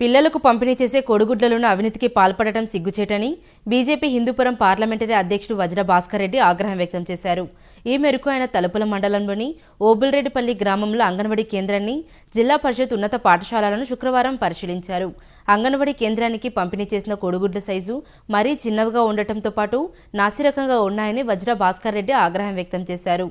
పిల్లలకు పంపిణీ చేసే కోడిగుడ్లలోని అవినీతికి పాల్పడటం సిగ్గుచేటని బీజేపీ హిందూపురం పార్లమెంటరీ అధ్యక్షుడు వజ్ర భాస్కర్ రెడ్డి ఆగ్రహం వ్యక్తం చేశారు. ఈ మేరకు ఆయన తలుపుల మండలంలోని ఓబుల్రెడ్డిపల్లి గ్రామంలో అంగన్వాడీ కేంద్రాన్ని జిల్లా పరిషత్ ఉన్నత పాఠశాలలను శుక్రవారం పరిశీలించారు. అంగన్వాడీ కేంద్రానికి పంపిణీ చేసిన కోడిగుడ్ల సైజు మరీ చిన్నవిగా ఉండటంతో పాటు నాసిరకంగా ఉన్నాయని వజ్ర భాస్కర్ రెడ్డి ఆగ్రహం వ్యక్తం చేశారు.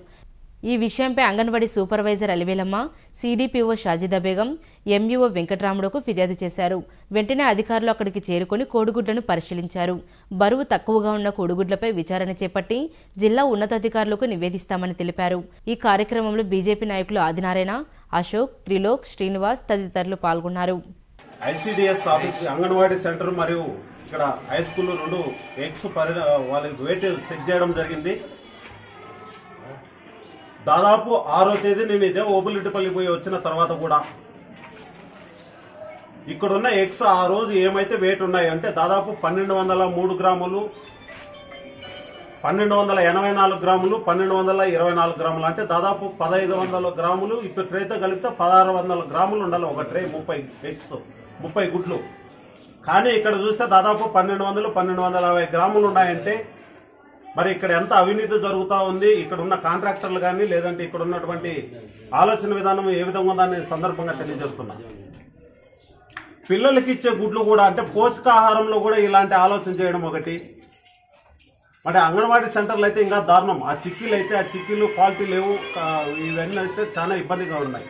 ఈ విషయంపై Anganwadi supervisor Alivelamma CDPO Shajida Begum MEO వెంకటరాముడుకు ఫిర్యాదు చేశారు. వెంటనే అధికారులు అక్కడికి చేరుకొని కోడిగుడ్లను పరిశీలించారు. బరువు తక్కువగా ఉన్న కోడిగుడ్లపై విచారణ చేపట్టి జిల్లా ఉన్నతాధికారులకు నివేదిస్తామని తెలిపారు. ఈ కార్యక్రమంలో బీజేపీ నాయకులు ఆదినారాయణ అశోక్ త్రిలోక్ శ్రీనివాస్ తదితరులు పాల్గొన్నారు. ఆఫీస్ అంగన్వాడీ సెంటర్ మరియు ఇక్కడ హై స్కూల్ రెండు ఎగ్స్ పరి వాళ్ళకి వెయిట్ సెట్ చేయడం జరిగింది. దాదాపు ఆరో తేదీ నేను ఇదే ఓబులిటిపల్లి పోయి వచ్చిన తర్వాత కూడా. ఇక్కడున్న ఎగ్స్ ఆ రోజు ఏమైతే వెయిట్ ఉన్నాయి అంటే దాదాపు పన్నెండు వందల మూడు గ్రాములు పన్నెండు వందల ఎనభై నాలుగు గ్రాములు పన్నెండు వందల ఇరవై నాలుగు గ్రాములు. అంటే దాదాపు పదహైదు వందల గ్రాములు ఇటు ట్రేతో కలిపితే పదహారు వందల గ్రాములు ఉండాలి ఒక ట్రే ముప్పై ఎగ్స్ ముప్పై గుడ్లు. కానీ ఇక్కడ చూస్తే దాదాపు పన్నెండు వందలు పన్నెండు వందల యాభై గ్రాములు ఉన్నాయంటే మరి ఇక్కడ ఎంత అవినీతి జరుగుతా ఉంది ఇక్కడ ఉన్న కాంట్రాక్టర్లు కానీ లేదంటే ఇక్కడ ఉన్నటువంటి ఆలోచన విధానం ఏ విధంగా ఉందని సందర్భంగా తెలియజేస్తున్నా. పిల్లలకి ఇచ్చే గుడ్లు కూడా అంటే పోషకాహారంలో కూడా ఇలాంటి ఆలోచన చేయడం ఒకటి. మరి అంగన్వాడీ సెంటర్లు అయితే ఇంకా దారుణం. ఆ చిక్కీలు అయితే ఆ చిక్కీలు క్వాలిటీ లేవు ఇవన్నీ అయితే చాలా ఇబ్బందిగా ఉన్నాయి.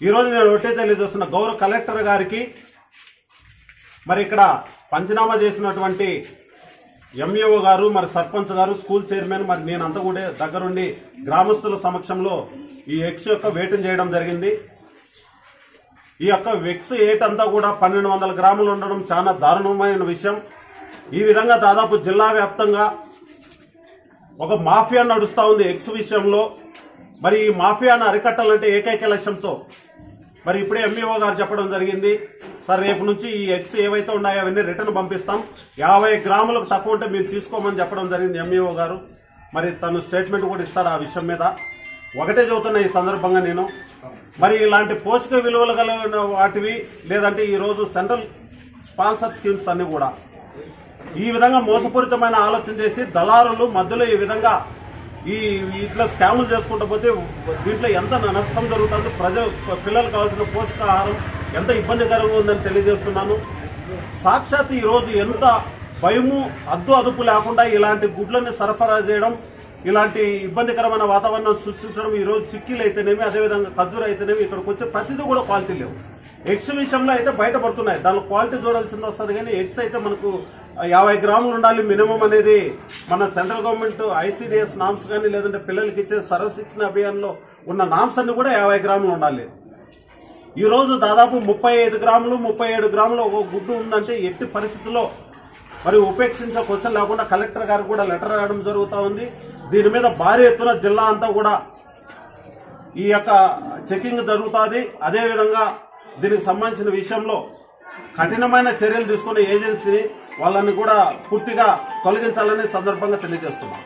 ఈరోజు నేను ఒకటే తెలియజేస్తున్న గౌరవ కలెక్టర్ గారికి మరి ఇక్కడ పంచనామా చేసినటువంటి ఎంఈఓ గారు మరి సర్పంచ్ గారు స్కూల్ చైర్మన్ మరి నేనంతా కూడా దగ్గరుండి గ్రామస్తుల సమక్షంలో ఈ ఎక్స్ యొక్క వేటం చేయడం జరిగింది. ఈ యొక్క వెక్స్ ఏట్ అంతా కూడా పన్నెండు వందల గ్రాములు ఉండడం చాలా దారుణమైన విషయం. ఈ విధంగా దాదాపు జిల్లా వ్యాప్తంగా ఒక మాఫియా నడుస్తూ ఉంది ఎక్స్ విషయంలో. మరి ఈ మాఫియాను అరికట్టాలంటే ఏకైక లక్ష్యంతో మరి ఇప్పుడే ఎంఈఓ గారు చెప్పడం జరిగింది. సార్ రేపు నుంచి ఈ ఎక్స్ ఏవైతే ఉన్నాయో అవన్నీ రిటర్న్ పంపిస్తాం. యాభై గ్రాములకు తక్కువ ఉంటే మీరు తీసుకోమని చెప్పడం జరిగింది ఎంఈఓ గారు. మరి తను స్టేట్మెంట్ కూడా ఇస్తాడు ఆ విషయం మీద. ఒకటే చదువుతున్నా ఈ సందర్భంగా నేను. మరి ఇలాంటి పోషక విలువలు కలిగిన వాటివి లేదంటే ఈరోజు సెంట్రల్ స్పాన్సర్ స్కీమ్స్ అన్నీ కూడా. ఈ విధంగా మోసపూరితమైన ఆలోచన చేసి దళారులు మధ్యలో ఈ విధంగా ఈ ఇట్లా స్కాములు చేసుకుంటూ పోతే దీంట్లో ఎంత నష్టం జరుగుతుందో ప్రజలు పిల్లలకు కావాల్సిన పోషకాహారం ఎంత ఇబ్బందికరంగా ఉందని తెలియజేస్తున్నాను. సాక్షాత్ ఈరోజు ఎంత భయము అద్దు అదుపు లేకుండా ఇలాంటి గుడ్లని సరఫరా చేయడం ఇలాంటి ఇబ్బందికరమైన వాతావరణం సృష్టించడం ఈ రోజు చిక్కీలు అయితేనేమి అదేవిధంగా ఖర్జూరు అయితేనేమి ఇక్కడికి వచ్చే ప్రతిదీ కూడా క్వాలిటీ లేవు. ఎగ్స్ విషయంలో అయితే బయటపడుతున్నాయి. దాని క్వాలిటీ చూడాల్సింది వస్తుంది కానీ ఎగ్స్ అయితే మనకు యాభై గ్రాములు ఉండాలి మినిమం అనేది మన సెంట్రల్ గవర్నమెంట్ ఐసీడిఎస్ నామ్స్ కానీ లేదంటే పిల్లలకి ఇచ్చే సర్వశిక్షణ అభియాన్లో ఉన్న నామ్స్ అన్ని కూడా యాభై గ్రాములు ఉండాలి. ఈరోజు దాదాపు ముప్పై ఐదు గ్రాములు ముప్పై ఏడు గ్రాములు ఒక గుడ్డు ఉందంటే ఎట్టి పరిస్థితుల్లో మరి ఉపేక్షించే క్వశ్చన్ లేకుండా కలెక్టర్ గారు కూడా లెటర్ రాయడం జరుగుతూ ఉంది. దీని మీద భారీ ఎత్తున జిల్లా అంతా కూడా ఈ యొక్క చెకింగ్ జరుగుతుంది. అదేవిధంగా దీనికి సంబంధించిన విషయంలో కఠినమైన చర్యలు తీసుకునే ఏజెన్సీ వాళ్ళని కూడా పూర్తిగా తొలగించాలని సందర్భంగా తెలియజేస్తున్నాం.